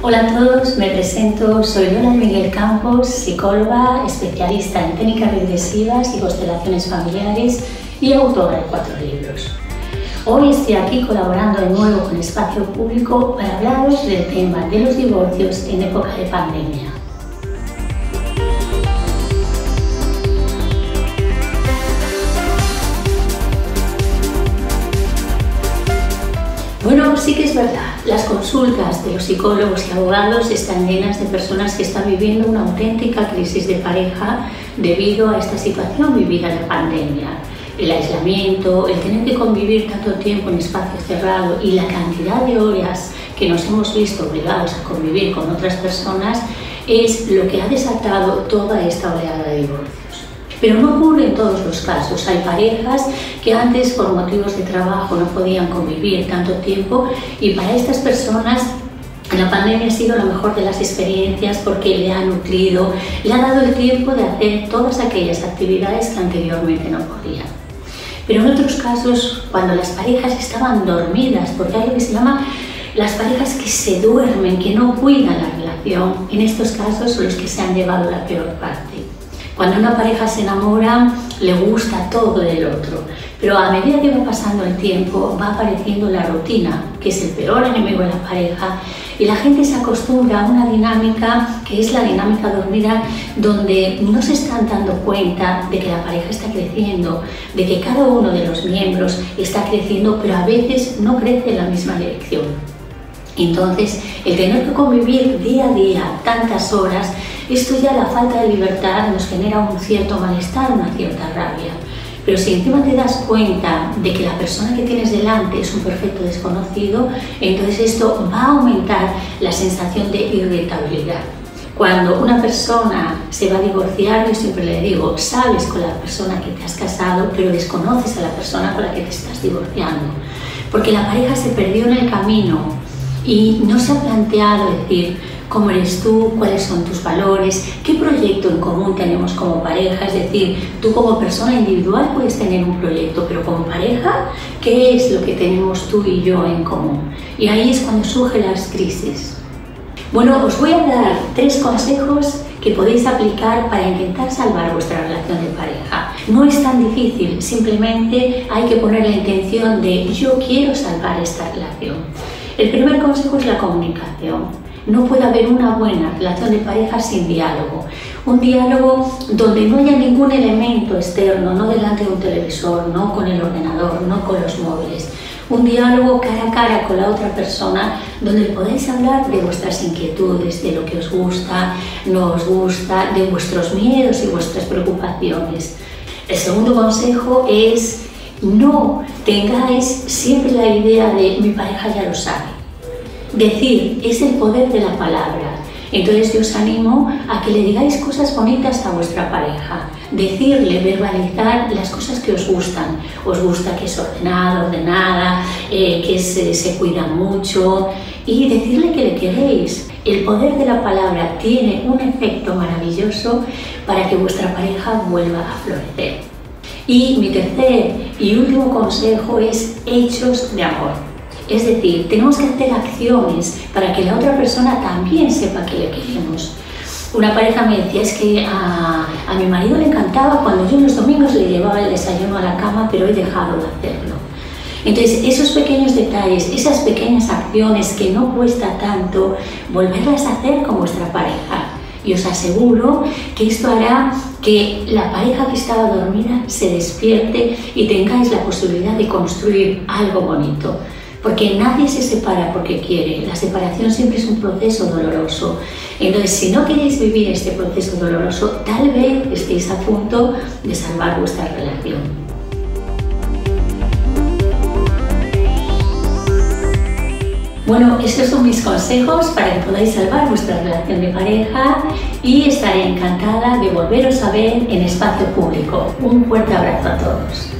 Hola a todos, me presento, soy Lola Miguel Campos, psicóloga, especialista en técnicas regresivas y constelaciones familiares y autora de cuatro libros. Hoy estoy aquí colaborando de nuevo con Espacio Público para hablaros del tema de los divorcios en época de pandemia. Sí que es verdad, las consultas de los psicólogos y abogados están llenas de personas que están viviendo una auténtica crisis de pareja debido a esta situación vivida de pandemia. El aislamiento, el tener que convivir tanto tiempo en espacio cerrado y la cantidad de horas que nos hemos visto obligados a convivir con otras personas es lo que ha desatado toda esta oleada de divorcio. Pero no ocurre en todos los casos. Hay parejas que antes por motivos de trabajo no podían convivir tanto tiempo y para estas personas la pandemia ha sido la mejor de las experiencias porque le ha nutrido, le ha dado el tiempo de hacer todas aquellas actividades que anteriormente no podían. Pero en otros casos, cuando las parejas estaban dormidas, porque hay lo que se llama las parejas que se duermen, que no cuidan la relación, en estos casos son los que se han llevado la peor parte. Cuando una pareja se enamora, le gusta todo del otro, pero a medida que va pasando el tiempo, va apareciendo la rutina, que es el peor enemigo de la pareja, y la gente se acostumbra a una dinámica que es la dinámica dormida, donde no se están dando cuenta de que la pareja está creciendo, de que cada uno de los miembros está creciendo, pero a veces no crece en la misma dirección. Entonces, el tener que convivir día a día tantas horas esto ya la falta de libertad nos genera un cierto malestar, una cierta rabia. Pero si encima te das cuenta de que la persona que tienes delante es un perfecto desconocido, entonces esto va a aumentar la sensación de irritabilidad. Cuando una persona se va a divorciar, yo siempre le digo, sabes con la persona que te has casado, pero desconoces a la persona con la que te estás divorciando. Porque la pareja se perdió en el camino y no se ha planteado decir, cómo eres tú, cuáles son tus valores, qué proyecto en común tenemos como pareja, es decir, tú como persona individual puedes tener un proyecto, pero como pareja, ¿qué es lo que tenemos tú y yo en común? Y ahí es cuando surgen las crisis. Bueno, os voy a dar tres consejos que podéis aplicar para intentar salvar vuestra relación de pareja. No es tan difícil, simplemente hay que poner la intención de yo quiero salvar esta relación. El primer consejo es la comunicación. No puede haber una buena relación de pareja sin diálogo. Un diálogo donde no haya ningún elemento externo, no delante de un televisor, no con el ordenador, no con los móviles. Un diálogo cara a cara con la otra persona donde podéis hablar de vuestras inquietudes, de lo que os gusta, no os gusta, de vuestros miedos y vuestras preocupaciones. El segundo consejo es no tengáis siempre la idea de mi pareja ya lo sabe Decir es el poder de la palabra. Entonces yo os animo a que le digáis cosas bonitas a vuestra pareja. Decirle, verbalizar las cosas que os gustan. Os gusta que es ordenada, ordenada, eh, que se, se cuida mucho y decirle que le queréis. El poder de la palabra tiene un efecto maravilloso para que vuestra pareja vuelva a florecer. Y mi tercer y último consejo es hechos de amor. Es decir, tenemos que hacer acciones para que la otra persona también sepa que le queremos. Una pareja me decía, es que a, mi marido le encantaba cuando yo los domingos le llevaba el desayuno a la cama, pero he dejado de hacerlo. Entonces, esos pequeños detalles, esas pequeñas acciones que no cuesta tanto, volverlas a hacer con vuestra pareja. Y os aseguro que esto hará que la pareja que estaba dormida se despierte y tengáis la posibilidad de construir algo bonito porque nadie se separa porque quiere, la separación siempre es un proceso doloroso. Entonces, si no queréis vivir este proceso doloroso, tal vez estéis a punto de salvar vuestra relación. Bueno, estos son mis consejos para que podáis salvar vuestra relación de pareja y estaré encantada de volveros a ver en espacio público. Un fuerte abrazo a todos.